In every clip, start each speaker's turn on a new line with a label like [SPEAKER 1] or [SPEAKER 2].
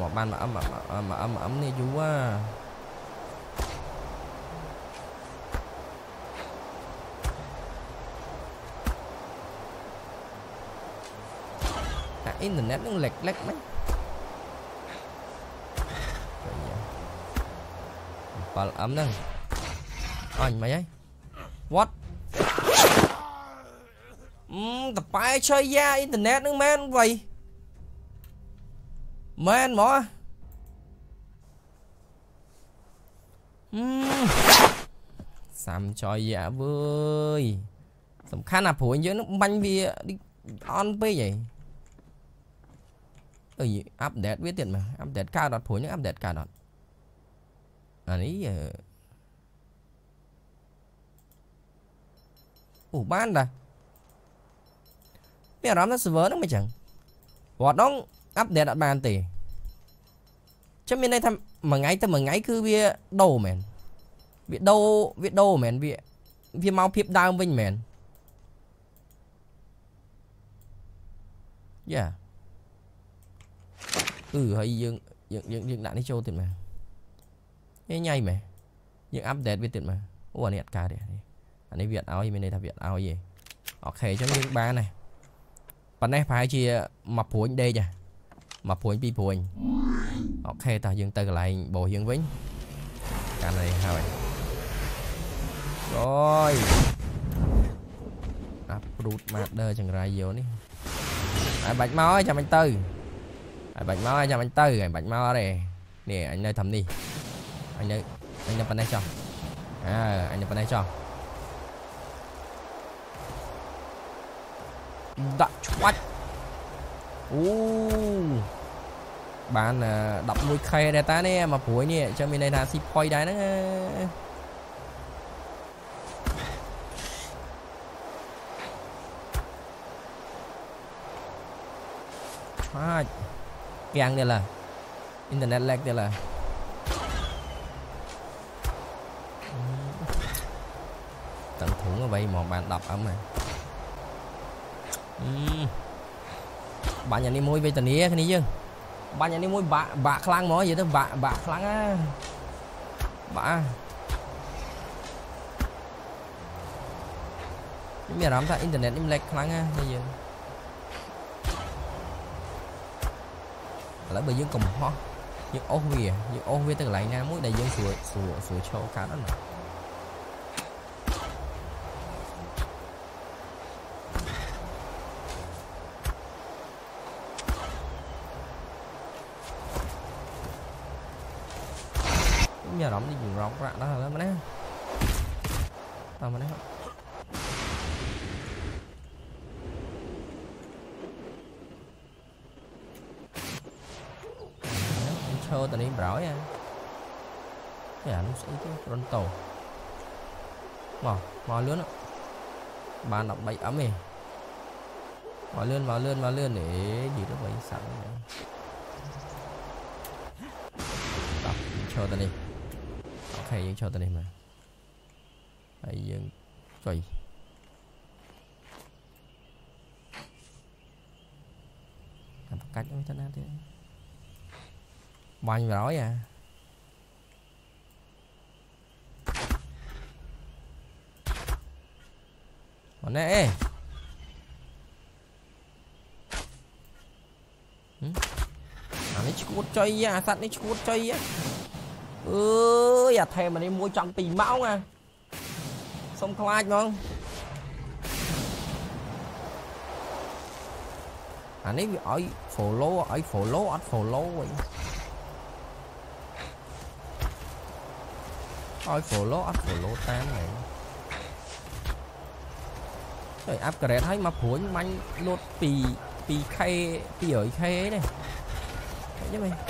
[SPEAKER 1] មកបានមកអឹមមកអឹមមកអឹមមកអឹមនេះយូរហ่าអាអ៊ីនធឺណិតនឹងលេចលេចមិនបាល់អឹមហ្នឹងអញមិនហី what អឺតប៉ែឆយយ៉ាអ៊ីនធឺណិតហ្នឹងមែនវៃ មែនហ្មងអឺសាំចយយ៉ាវើយសំខាន់អាព្រួយយើងនឹងបាញ់វាអន់ពេកហីអើយអាប់ដេតវាទៀតមើលអាប់ដេតកើតអត់ព្រួយហ្នឹងអាប់ដេតកើតអត់អានេះអូបានតាមានអារម្មណ៍ថា server ហ្នឹងមិនចឹងគាត់ហ្នឹ ងអាប់ដេតអត់បានទេចាំមានន័យថាមួយថ្ងៃទៅមួយថ្ងៃគឺវាដូរមែនវាដូរវាដូរមែនវាវាមកភាពដើមវិញមែនយ៉ាអឺហើយយើងយើងយើងយើងដាក់នេះចូលទៀតមកញ៉ៃញ៉ៃមែនយើងអាប់ដេតវាទៀតមកអូអានេះអត់កើតទេអានេះវាអត់ឲ្យមានន័យថាវាអត់ឲ្យទេអូខេអញ្ចឹងយើងបានហើយប៉ុណ្ណេះប្រហែលជាមកព្រួញដេក មកព្រួញពីរព្រួញអូខេតោះយើងទៅកន្លែងបោះយើងវិញកាន់នេះហើយអូយអាប់រូតម៉ាដឺចង្រៃយោនេះហើយបាច់មកហើយចាំអញទៅហើយបាច់មកហើយចាំអញទៅហើយបាច់មកទេនេះអញនៅធ្វើនេះអញនៅអញនៅប៉ុណ្ណេះចុះអើអញនៅប៉ុណ្ណេះចុះដាក់ឆ្វាច់អូ បាន 11k ដែរតានេះមកព្រួយនេះអញ្ចឹងមានន័យថាស៊ីផុយដែរហ្នឹងឆ្វាច់យ៉ាងនេះឡាអ៊ីនធឺណិត lag ទៀតឡាតឹងធុងអ្វីមក បាន 10M ហ្នឹងបាញ់អានេះមួយវេទនាគ្នាយើងបាញ់អានេះមួយបាក់បាក់ខ្លាំងហ្មងនិយាយទៅបាក់បាក់ខ្លាំងណាបាក់មានអារម្មណ៍ថាអ៊ីនធឺណិតនេះលេចខ្លាំងណានេះយើងឥឡូវបើយើងកំហុសយើងអូសវាយើងអូសវាទៅកន្លែងណាមួយដែលយើងស្រួលស្រួលស្រួលឈរកាត់អត់ណា nyerok đi, dùng rak dah đó là tah mana thơ tao đi brói à cái ảnh sẽ cái Toronto. Mò mò lướn ạ bàn đọc bảy ấm này mò lươn mò lươn mò lươn để gì đó vậy sẵn đọc chờ tao đi ខេយើងចូលទៅនេះមកហើយយើងចុយអាប្រកាច់ហ្នឹងទៅណាទៀតបាញ់100អាមកណែអេអានេះឈួតចុយអាសัตว์នេះឈួតចុយអើ យអាថេមនេះមួយចង់2ម៉ោងអាសុំខ្លាចហ្មងអានេះវាឲ្យ follow ឲ្យ follow អត់ follow វិញឲ្យ follow អត់ follow តាមហ្នឹងហើយ upgrade ឲ្យមកព្រួញបាញ់លូតពី 2k 200k នេះអញ្ចឹងហ៎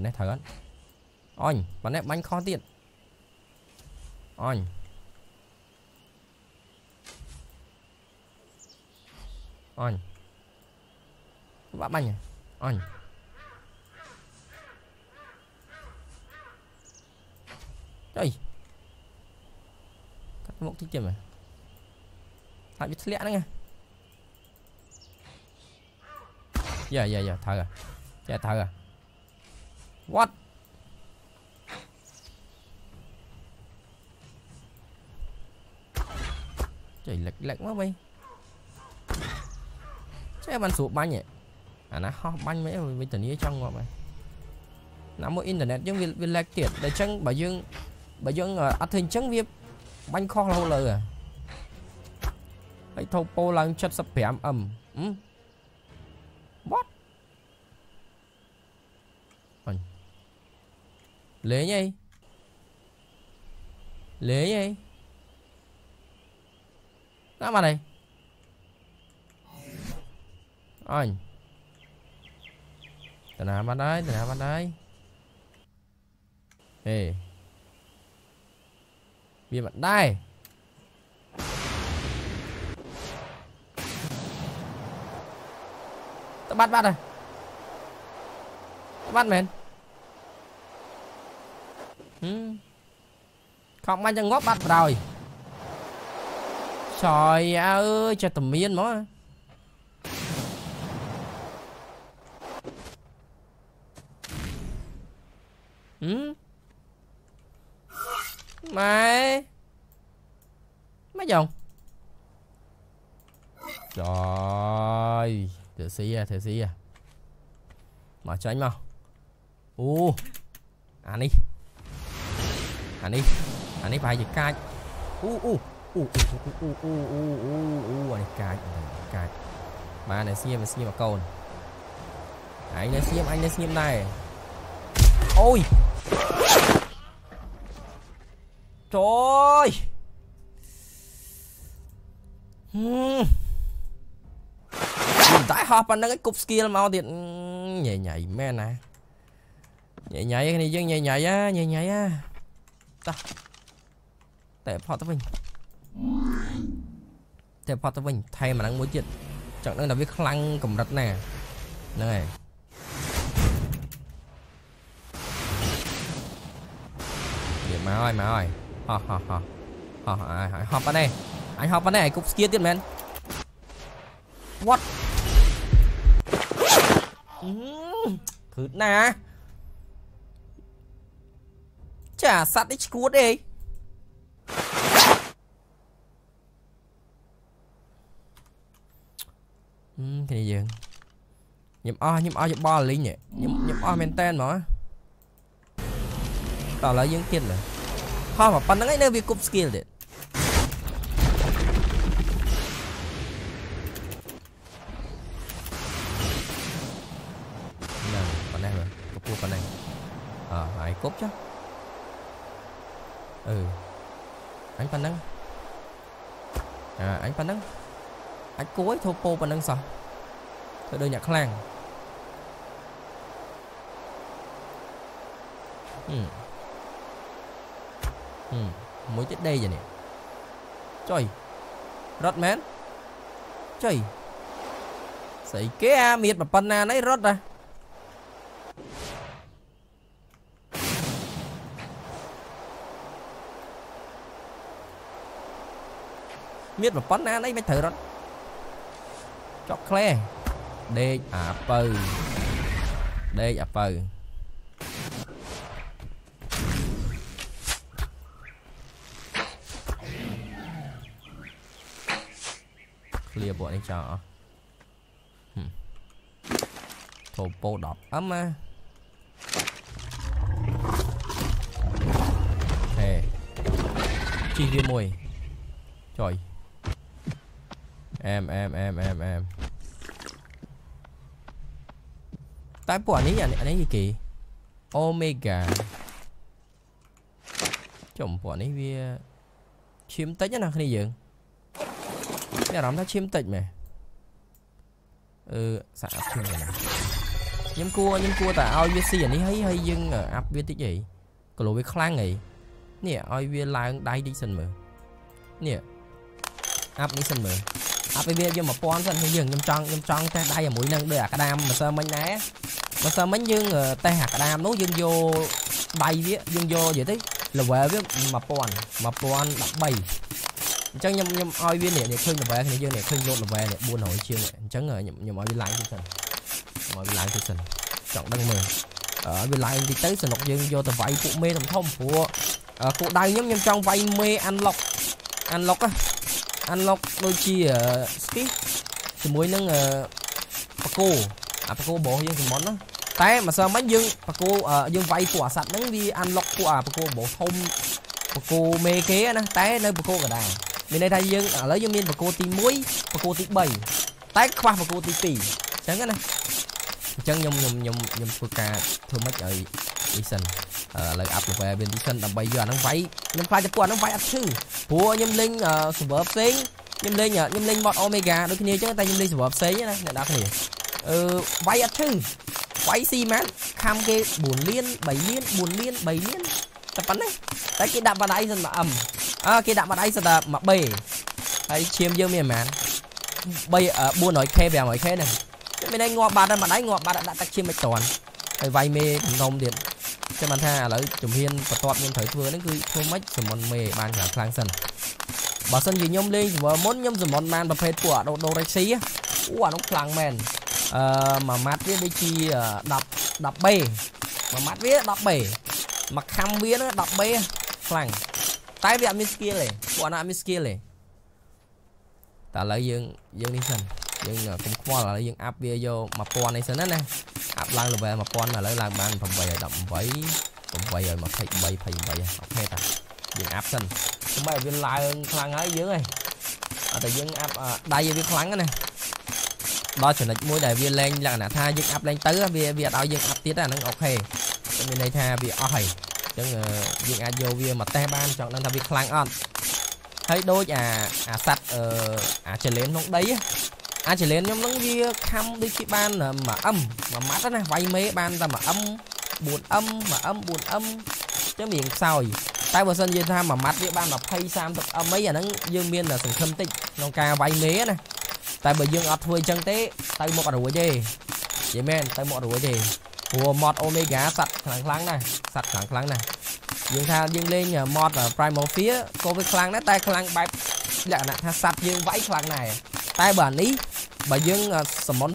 [SPEAKER 1] ប៉ុណ្ណេះត្រូវអត់អញប៉ុណ្ណេះបាញ់ខុសទៀតអញអញបាក់បាញ់អញចុយកាត់មុខតិចទៀតមើលថាវាធ្លាក់ហ្នឹងយ៉ាយ៉ាយ៉ាត្រូវយ៉ាត្រូវ What ចុយលិចលិចមកវិញចេះបានស្រួលបាញ់អាណាហោះបាញ់មិនវិធានាចង់ងាប់ហើយ What? Trời lệch lệch quá mày Saya ban sụp bánh nhỉ À nó hot bánh mấy với tình nghĩa trong ngọt mày. Nó mới internet chúng vì lệch tiền để chăng bà dương bà dương ở à, hình chăng việc bánh kho lâu lời à. Hãy thâu pô lần chất sắp bẻm ẩm. Ừ. Lényei. nhây Ra mà này. Anh. từ nào bắt đấy, từ nào bắt đấy. Ê. Bia mặt đây. Tao bắt bắt này. Bắt mền. Ừ. không, anh đang ngóp bắt rồi. Trời ơi, cho tầm miên mà. Ừ. Mày mấy chồng trời thử xí à thử xí à. Mở cho anh mau. U ăn đi. អើយចិត្តតែមានហ្មងហឹមម៉ែម៉េចយ៉ង trời thử xí à thử xí à mà tránh mau u ăn đi ăn đi ăn đi phải gì cay u u u u u u u u u này cay cay mà này xiêm xiêm mà câu anh này xiêm anh này xiêm này ôi trời ơi តែហោះប៉ុណ្្នឹងគប់ skill មកទៀតញ៉ៃញ៉ៃមែនណាញ៉ៃញ៉ៃគ្នាយើងញ៉ៃញ៉ៃណាញ៉ៃញ៉ៃណា តោះតែផតទៅវិញតែផតទៅវិញថែមអាហ្នឹងមួយទៀតចង់ដឹងថាវាខ្លាំងកម្រិតណាហ្នឹងហើយវាមកហើយមកហើយហោះហោះហោះហោះហើយហោះប៉ុណ្ណេះអញហោះប៉ុណ្ណេះឲ្យគប់ស្គៀទៀតមែន What គឺណា chả sát đi cua đi ừ, cái này dừng nhầm o nhầm o nhầm bo là linh nhỉ? Nhầm nhầm o men tên mà. Tao lấy dương kiên rồi ho mà pan ngay nơi việc cúp skill đấy nè pan này rồi cúp pan này. À hãy cúp chứ. ហោះមកប៉ុណ្្នឹងឯងនៅវាគប់ skill ទៀតប៉ុណ្ណេះអើហើយគប់ចុះអឺអញប៉ុណ្ណឹងអើអញប៉ុណ្ណឹងអាចគួយធូពោប៉ុណ្ណឹងសោះធ្វើដូចអ្នកខ្លាំងហឹមហឹមមួយទៀតដេកនេះចុយរត់មែនចុយស្អីគេអាមៀតប៉ុណ្ណានេះរត់អា មានប្រព័ន្ធណាអីមិនត្រូវរត់ចុកក្លេដេកអាពៅដេកអាពៅឃ្លៀពួកនេះចោលអស់ធូពោ10អឹមណាហេជីវាមួយចុយ អែមអែមអែមអែមអែមតែពួកអានេះអានេះគេអូមេហ្គាចំពួកនេះវាឈាមតិចណាគ្នាយើងមានអារម្មណ៍ថាឈាមតិចមែនអឺសាក់ឈាមណាខ្ញុំគួរខ្ញុំគួរតែឲ្យវាស៊ីអានេះហើយហើយយើងអាប់វាតិចអីគីឡូវាខ្លាំងអីនេះឲ្យវាឡើងដៃតិចសិនមើលនេះអាប់នេះសិនមើល អាប់វាយក1000សិនហើយយើងខ្ញុំចង់ខ្ញុំចង់តេះដៃជាមួយនឹងដូចអាក្តាមម្សិលមិញដែរម្សិលមិញយើងតេះអាក្តាមនោះយើងយកដៃវាយើងយកនិយាយទៅ level វា1000 1013អញ្ចឹងខ្ញុំខ្ញុំឲ្យវានេះនេះឃើញ level គ្នាយើងនេះឃើញ load level នេះ400ជាងអញ្ចឹងខ្ញុំខ្ញុំឲ្យវាឡើងទៅសិនខ្ញុំឲ្យវាឡើងទៅសិនចង់ដឹងមើលឲ្យវាឡើងតិចទៅសនុកយើងយកទៅវាយពួកមេធំធំព្រោះគោលដៅខ្ញុំខ្ញុំចង់វាយមេ unlock unlock ណា unlock ដូចជា ski ជាមួយនឹងបកគោអាបកគោបោះយើងសមុនណាតែម្សិលមិញយើងបកគោយើងវាយពួកអាសัตว์ហ្នឹងវា unlock ពួកអាបកគោបោះធំបកគោមេគេណាតែនៅបកគោកដាមានន័យថាយើងឥឡូវយើងមានបកគោទី1បកគោទី3តែខ្វះបកគោទី2អញ្ចឹងណាអញ្ចឹងខ្ញុំខ្ញុំខ្ញុំខ្ញុំធ្វើការធ្វើម៉េចឲ្យ នេះសិនឥឡូវ up level វានេះសិនដើម្បីយកអាហ្នឹងវាយខ្ញុំខ្លាចតែពួកអាហ្នឹងវាយអត់ឈឺព្រោះខ្ញុំលេង server ផ្សេងខ្ញុំលេងខ្ញុំលេង mod omega ដូចគ្នាអញ្ចឹងតែខ្ញុំលេង server ផ្សេងណាអ្នកនរគ្នាអឺវាយអត់ឈឺវាយស៊ីម៉ានខំគេ4លាន3លាន4លាន3លានតែប៉ុណ្ណេះតែគេដាក់បាត់ដៃសិនមកអឹមអើគេដាក់បាត់ដៃសិនតែមក B ហើយឈាមយើងមានប្រហែល3 400k 500k ហ្នឹងមានន័យងាប់បាត់ហើយបាត់ដៃងាប់បាត់ដាក់ទឹកឈាមមិនតន់ហើយវាយមេដំណុំទៀត ចាំបានថាឥឡូវជំហានបន្ទាប់ខ្ញុំត្រូវធ្វើហ្នឹងគឺធ្វើម៉េចសមុនមេបានខ្លាំងខ្លាំងសិនបើសិនជាខ្ញុំលេង server មុនខ្ញុំសមុនបានប្រភេទពួកអាដូដូរេស៊ីអូអានោះខ្លាំងមែនអឺមួយម៉ាត់វាដូចជា10 10B មួយម៉ាត់វា 10B មួយខាំវាហ្នឹង 10B ខ្លាំងតែវាអត់មាន skill ទេពួកអានោះអត់មាន skill ទេតែឥឡូវយើងយើងនេះសិនយើងកុំខ្វល់ឥឡូវយើងអាប់វាយក1000នេះសិនណាអាប់ ឡើង level 1000ឥឡូវឡើងបាន8ឲ្យ18 8ឲ្យ23 28អូខេតាយើងអាប់សិនសម្រាប់វាឡើងខ្លាំងហើយយើងហ៎អត់តែយើងអាប់ដៃវាខ្លាំងណាដល់ចំណុចមួយដែលវាលែងលក្ខណៈថាយើងអាប់លែងទៅវាវាអត់ឲ្យយើងអាប់ទៀតអាហ្នឹងអូខេមានន័យថាវាអស់ហើយអញ្ចឹងយើងអាចយកវាមកតេស្តបានចង់ដឹងថាវាខ្លាំងអត់ហើយដូចអាអាសัตว์អឺអាចលេនក្នុងដី អាចលែនខ្ញុំនឹងវាខំដូចជាបានមួយអឹមមួយម៉ាត់ណាវាយមេបានតែមួយអឹម 4m 1m 4m ចឹងវាខ្សោយតែបើសិនយើងថាមួយម៉ាត់វាបាន20 30m អីអាហ្នឹងយើងមានតែសង្ឃឹមតិចក្នុងការវាយមេណាតែបើយើងអត់ធ្វើអញ្ចឹងទេទៅមុខរួចទេនិយាយមែនទៅមុខរួចទេព្រោះ mod omega សັດខ្លាំងខ្លាំងណាស់សັດខ្លាំងខ្លាំងណាស់យើងថាយើងលេង mod prime mafia ក៏វាខ្លាំងដែរតែខ្លាំងបែបលក្ខណៈថាសັດយើងវាយខ្លាំងដែរតែបើអានេះ បើយើងសមុន